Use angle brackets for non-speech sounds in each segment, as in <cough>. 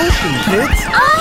ocean, kids! Oh!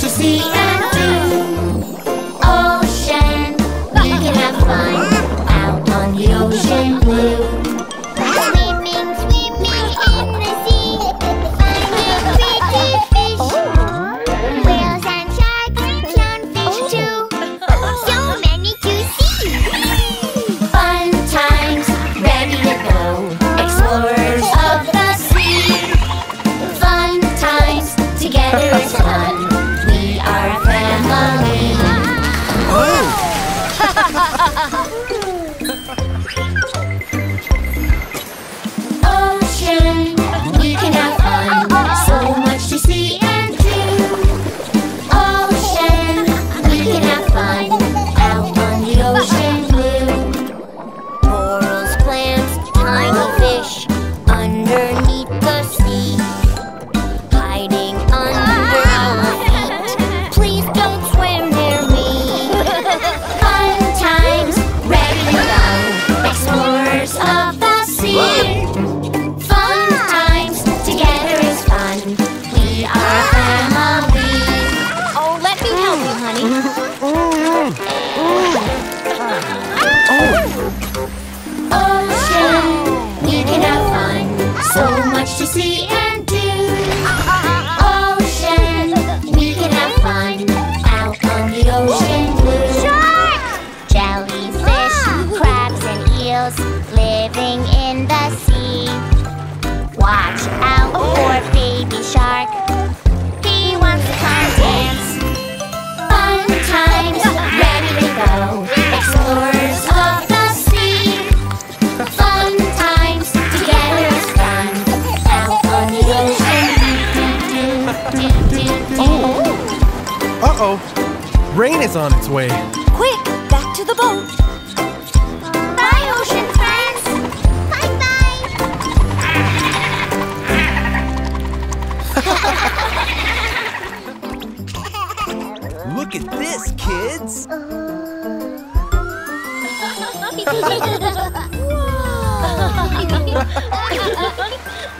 to see. Uh-oh. Rain is on its way. Quick, back to the boat. Bye, ocean friends. Bye-bye. <laughs> <laughs> Look at this, kids. Uh... <laughs>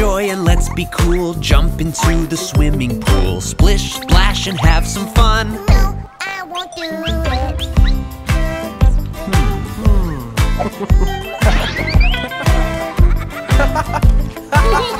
joy and let's be cool Jump into the swimming pool Splish, splash and have some fun No, I won't do it hmm. Hmm. <laughs> <laughs>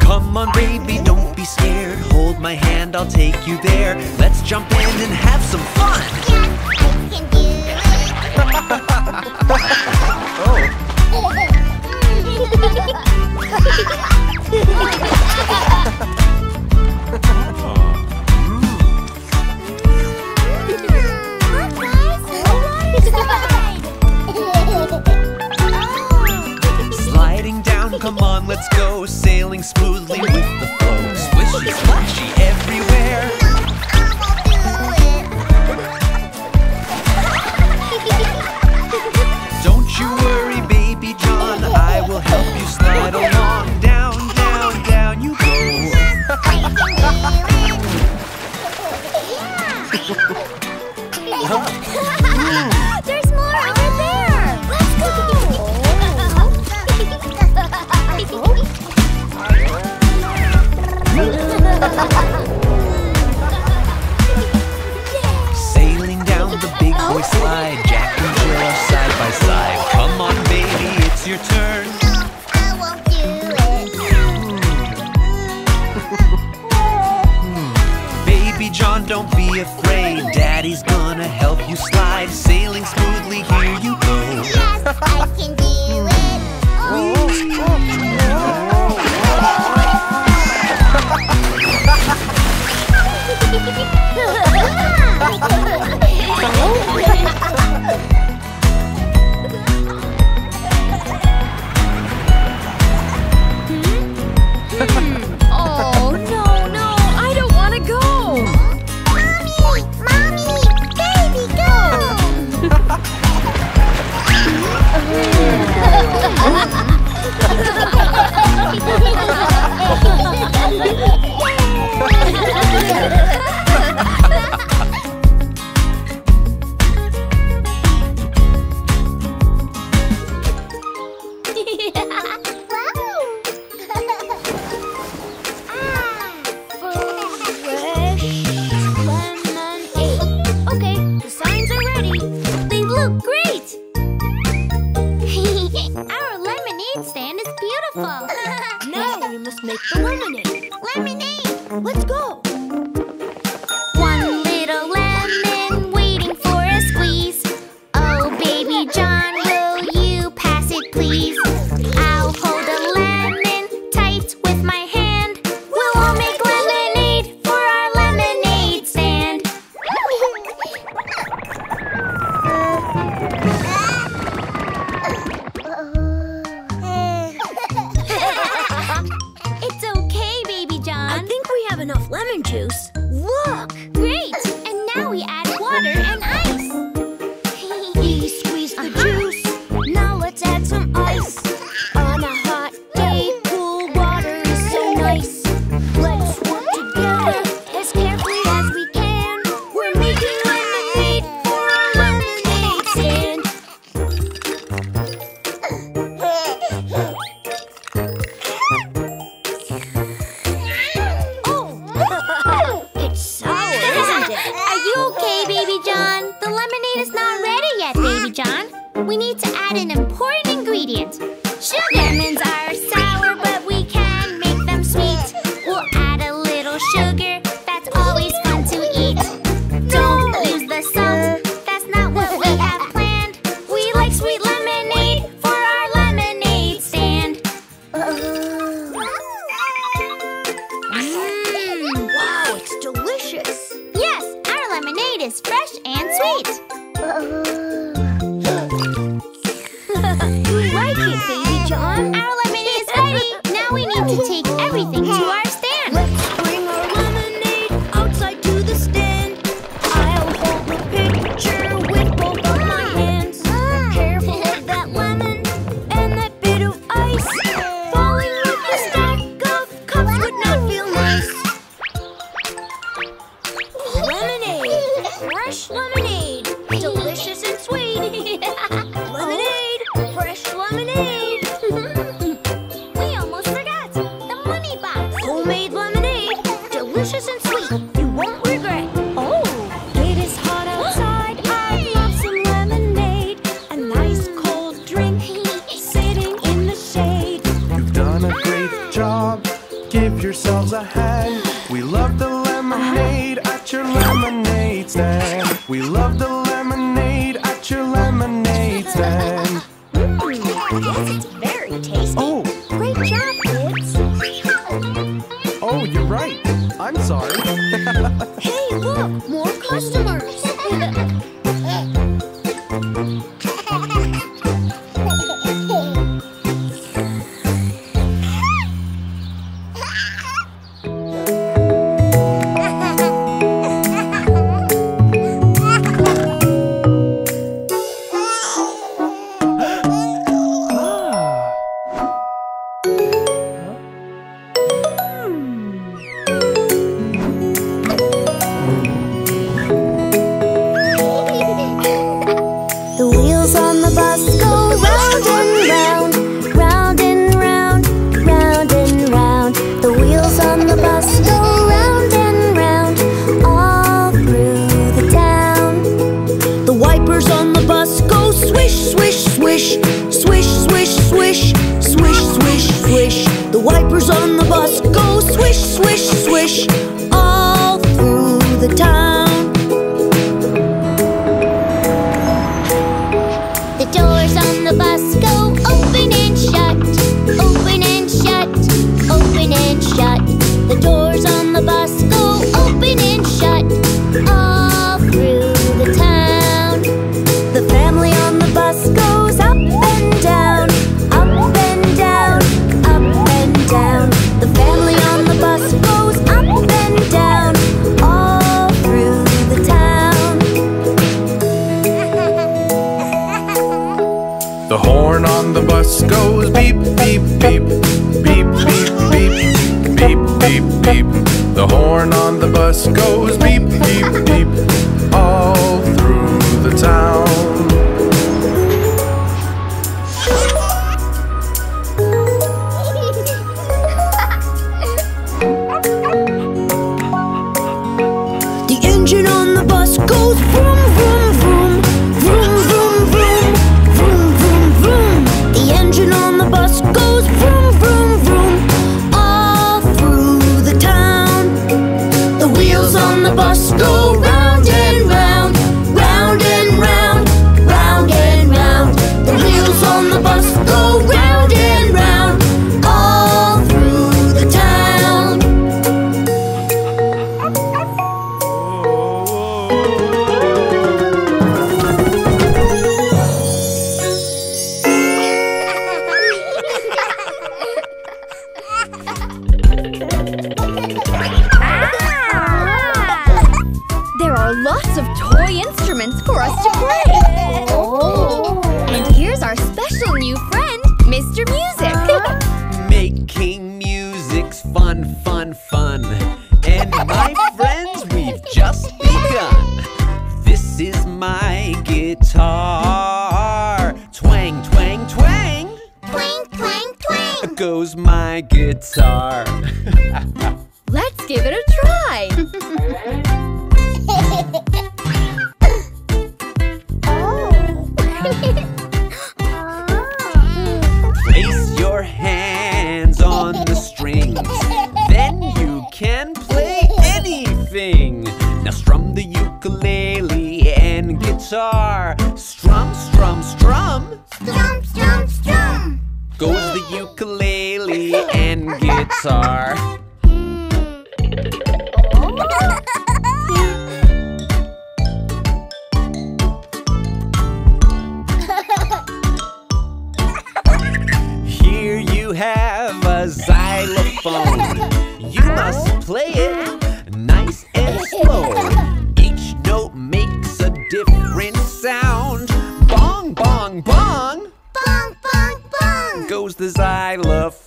Come on, baby, don't be scared. Hold my hand, I'll take you there. Let's jump in and have some fun. Yeah, <laughs> <laughs> oh. I can do it. oh. mm. Come on, let's go, sailing smoothly with the flow. Swishy, splashy everywhere. riding him. ハハハハ! Goes You must play it nice and slow. Each note makes a different sound. Bong, bong, bong. Bong, bong, bong. Goes the xylophone.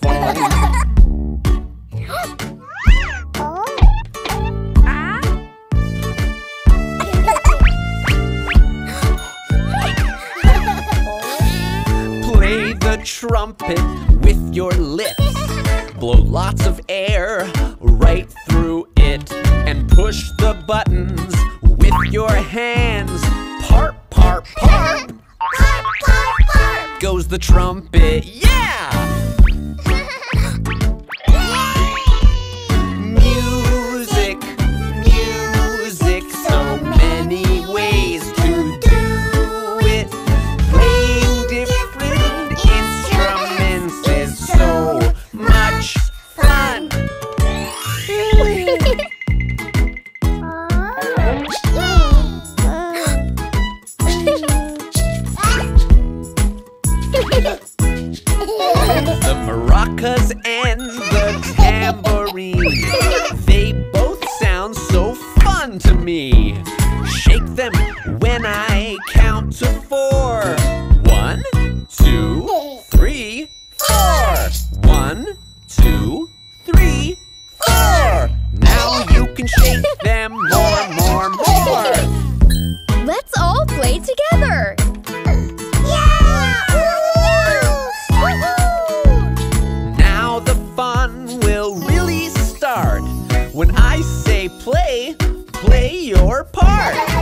play your part.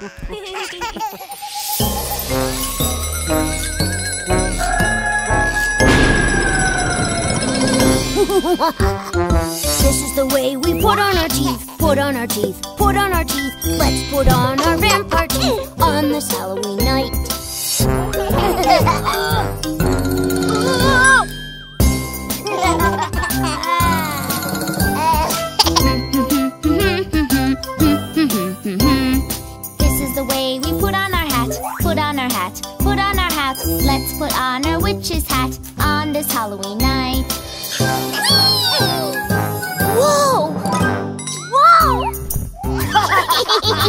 this is the way we put on our teeth, put on our teeth, put on our teeth. Let's put on our vampire teeth on this Halloween night. <laughs>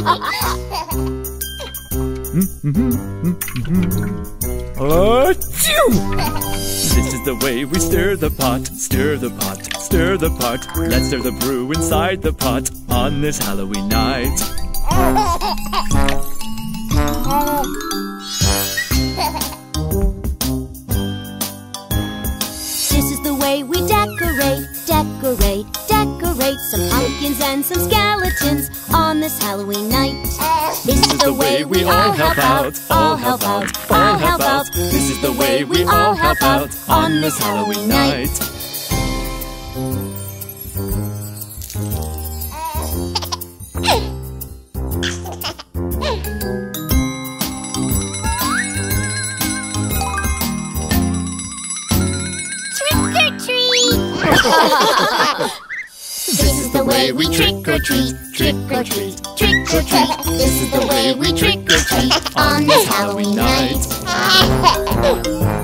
This is the way we stir the pot, stir the pot, stir the pot. Let's stir the brew inside the pot on this Halloween night. some pumpkins and some skeletons on this Halloween night. This is the way we all help out, all help out, all help out. This is the way we all help out on this Halloween night. way we trick or treat, trick or treat, trick or treat. This is the way we trick or treat on this Halloween night. <laughs>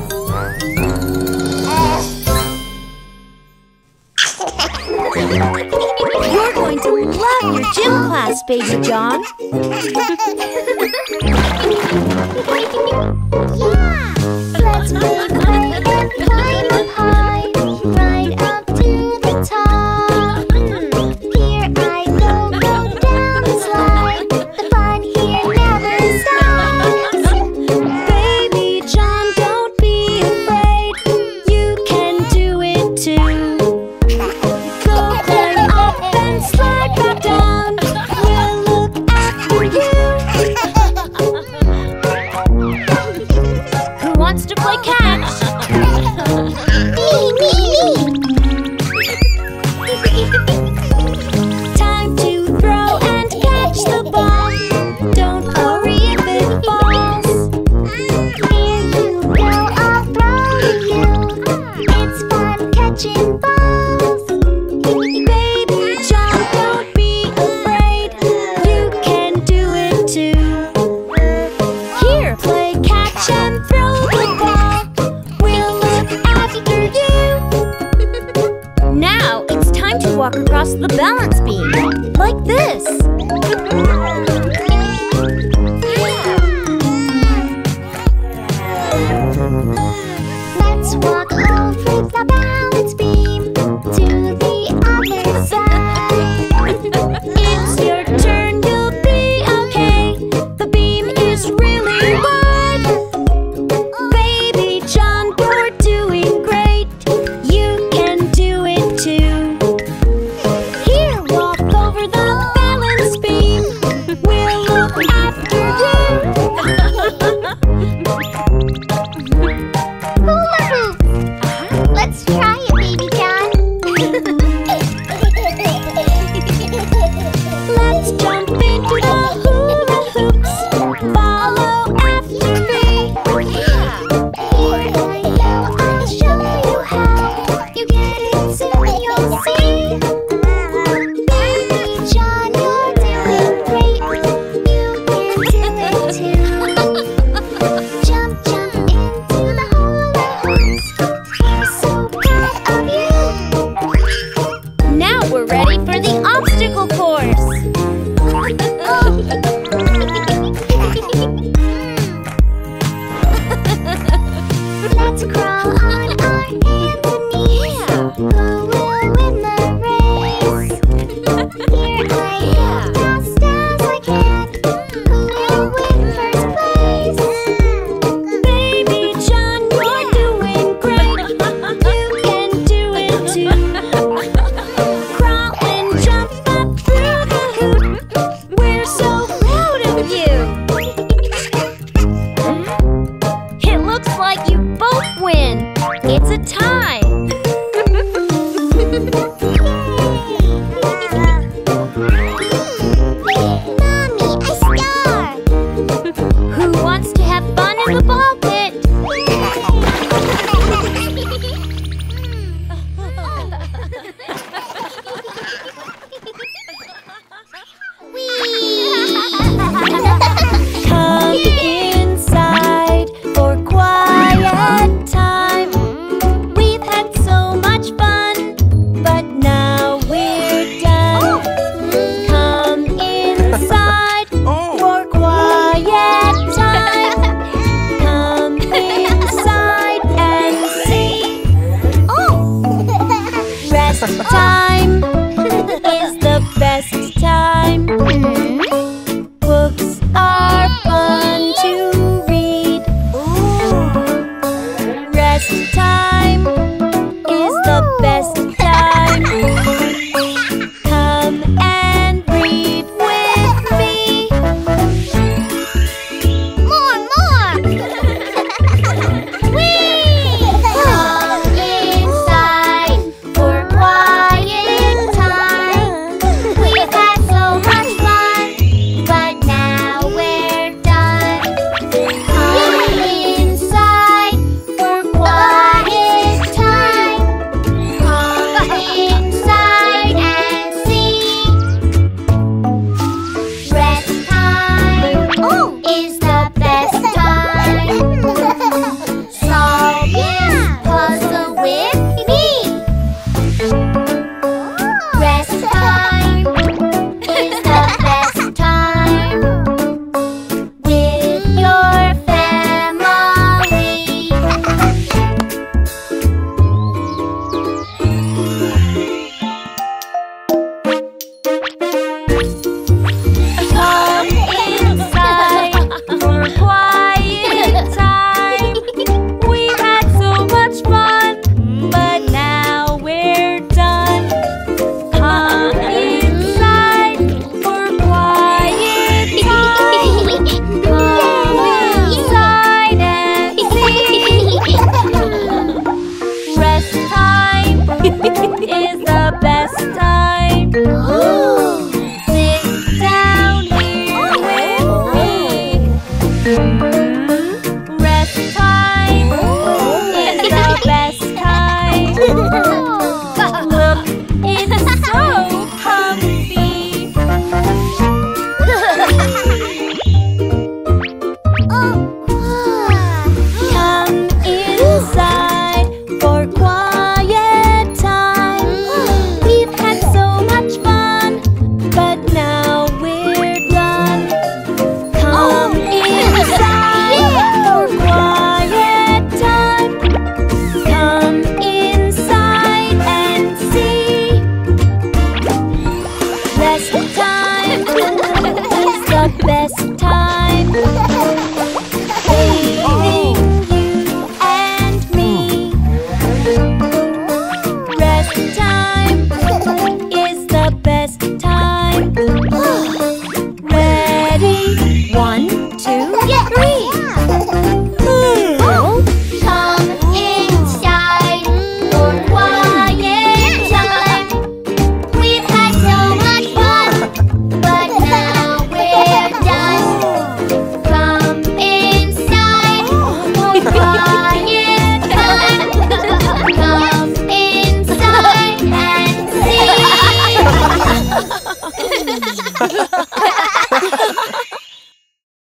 You're going to love your gym class, baby John. <laughs>